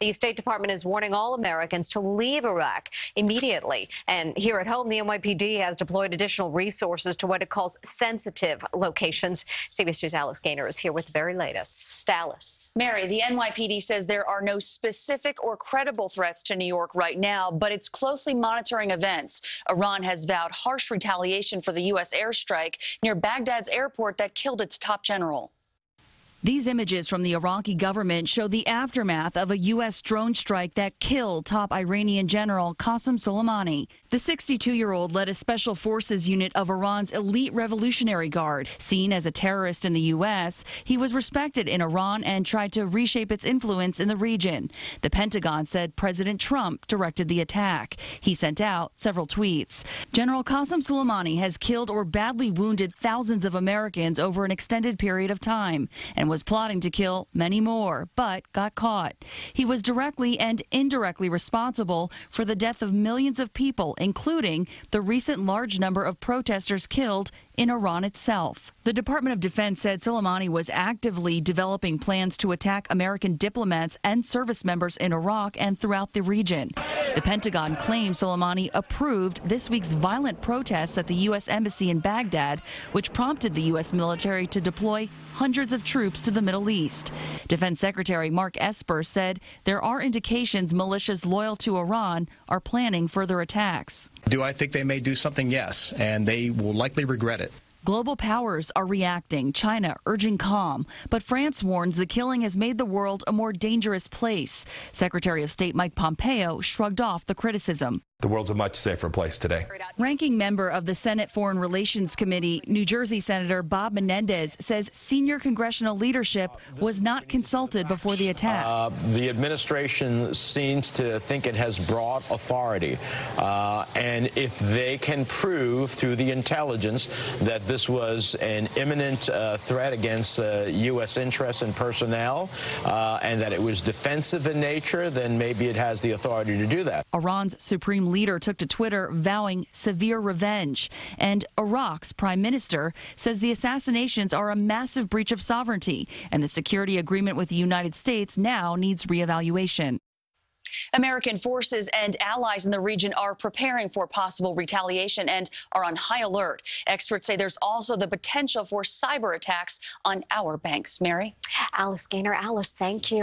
The State Department is warning all Americans to leave Iraq immediately. And here at home, the NYPD has deployed additional resources to what it calls sensitive locations. CBS News' Alice Gainer is here with the very latest. Alice. Mary, the NYPD says there are no specific or credible threats to New York right now, but it's closely monitoring events. Iran has vowed harsh retaliation for the U.S. airstrike near Baghdad's airport that killed its top general. These images from the Iraqi government show the aftermath of a U.S. drone strike that killed top Iranian General Qasem Soleimani. The 62 year old led a special forces unit of Iran's elite Revolutionary Guard. Seen as a terrorist in the U.S., he was respected in Iran and tried to reshape its influence in the region. The Pentagon said President Trump directed the attack. He sent out several tweets. General Qasem Soleimani has killed or badly wounded thousands of Americans over an extended period of time and was was plotting to kill many more, but got caught. He was directly and indirectly responsible for the death of millions of people, including the recent large number of protesters killed in Iran itself. The Department of Defense said Soleimani was actively developing plans to attack American diplomats and service members in Iraq and throughout the region. The Pentagon claims Soleimani approved this week's violent protests at the U.S. Embassy in Baghdad, which prompted the U.S. military to deploy hundreds of troops to the Middle East. Defense Secretary Mark Esper said there are indications militias loyal to Iran are planning further attacks. Do I think they may do something? Yes, and they will likely regret it. Global powers are reacting, China urging calm, but France warns the killing has made the world a more dangerous place. Secretary of State Mike Pompeo shrugged off the criticism. The world's a much safer place today. Ranking member of the Senate Foreign Relations Committee, New Jersey Senator Bob Menendez says senior congressional leadership was not consulted before the attack. Uh, the administration seems to think it has broad authority. Uh, and if they can prove through the intelligence that this was an imminent uh, threat against U.S. Uh, interests and personnel uh, and that it was defensive in nature, then maybe it has the authority to do that. Iran's Supreme leader took to Twitter vowing severe revenge. And Iraq's prime minister says the assassinations are a massive breach of sovereignty, and the security agreement with the United States now needs reevaluation. American forces and allies in the region are preparing for possible retaliation and are on high alert. Experts say there's also the potential for cyber attacks on our banks. Mary? Alice Gainer. Alice, thank you.